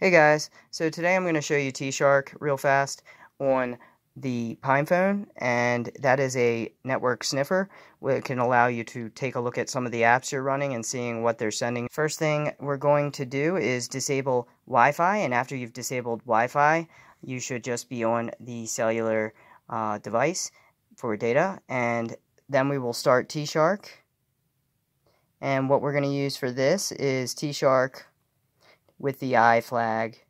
Hey guys, so today I'm going to show you T-Shark real fast on the PinePhone and that is a network sniffer It can allow you to take a look at some of the apps you're running and seeing what they're sending. First thing we're going to do is disable Wi-Fi and after you've disabled Wi-Fi you should just be on the cellular uh, device for data and then we will start T-Shark and what we're going to use for this is T-Shark with the I flag.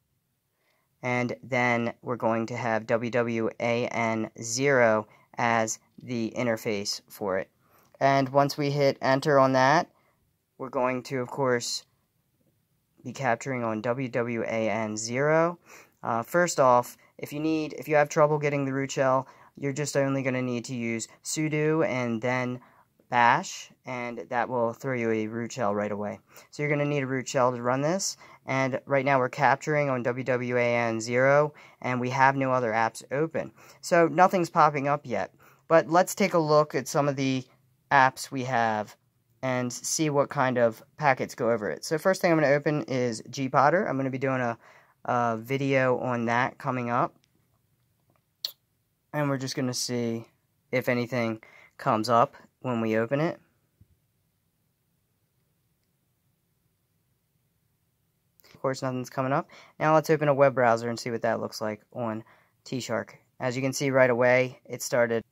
And then we're going to have WWAN0 as the interface for it. And once we hit enter on that, we're going to, of course, be capturing on WWAN0. Uh, first off, if you need, if you have trouble getting the root shell, you're just only going to need to use sudo and then bash and that will throw you a root shell right away. So you're going to need a root shell to run this and right now we're capturing on WWAN 0 and we have no other apps open. So nothing's popping up yet. But let's take a look at some of the apps we have and see what kind of packets go over it. So first thing I'm going to open is gPodder. I'm going to be doing a, a video on that coming up. And we're just going to see if anything comes up when we open it. Of course, nothing's coming up. Now let's open a web browser and see what that looks like on T-Shark. As you can see right away, it started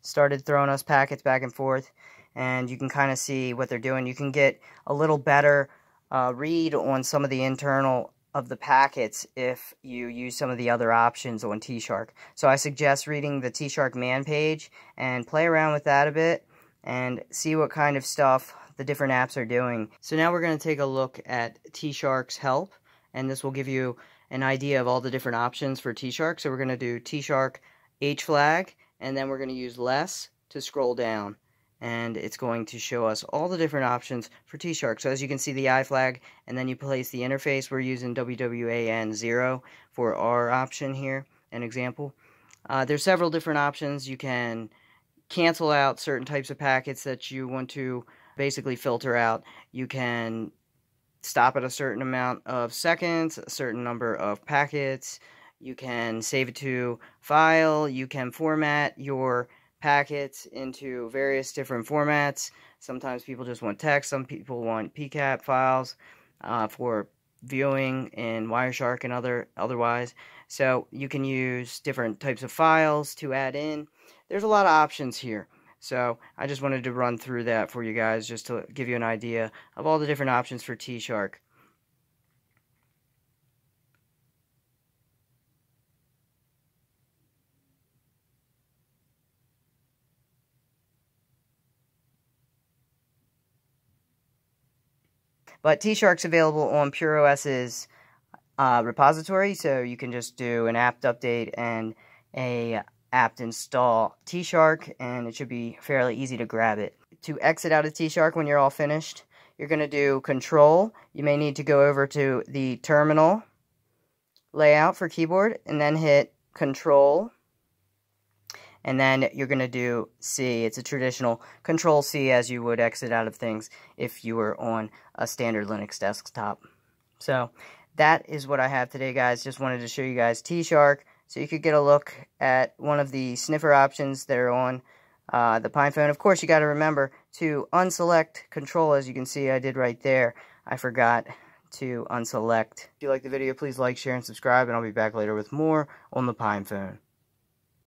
started throwing us packets back and forth, and you can kind of see what they're doing. You can get a little better uh, read on some of the internal of the packets if you use some of the other options on T-Shark. So I suggest reading the T-Shark man page and play around with that a bit and see what kind of stuff the different apps are doing. So now we're going to take a look at T-Shark's help and this will give you an idea of all the different options for T-Shark. So we're going to do T-Shark H flag and then we're going to use less to scroll down and it's going to show us all the different options for T-Shark. So as you can see the I flag, and then you place the interface. We're using WWAN0 for our option here, an example. Uh, there's several different options. You can cancel out certain types of packets that you want to basically filter out. You can stop at a certain amount of seconds, a certain number of packets. You can save it to file. You can format your packets into various different formats. Sometimes people just want text, some people want PCAP files uh, for viewing in Wireshark and other otherwise. So you can use different types of files to add in. There's a lot of options here. So I just wanted to run through that for you guys just to give you an idea of all the different options for T-Shark. But T-Shark's available on PureOS's uh, repository, so you can just do an apt update and a apt install T-Shark, and it should be fairly easy to grab it. To exit out of T-Shark when you're all finished, you're going to do Control. You may need to go over to the terminal layout for keyboard, and then hit Control and then you're going to do C. It's a traditional Control C as you would exit out of things if you were on a standard Linux desktop. So that is what I have today, guys. Just wanted to show you guys T-Shark so you could get a look at one of the sniffer options that are on uh, the PinePhone. Of course, you got to remember to unselect Control, as you can see I did right there. I forgot to unselect. If you like the video, please like, share, and subscribe, and I'll be back later with more on the PinePhone.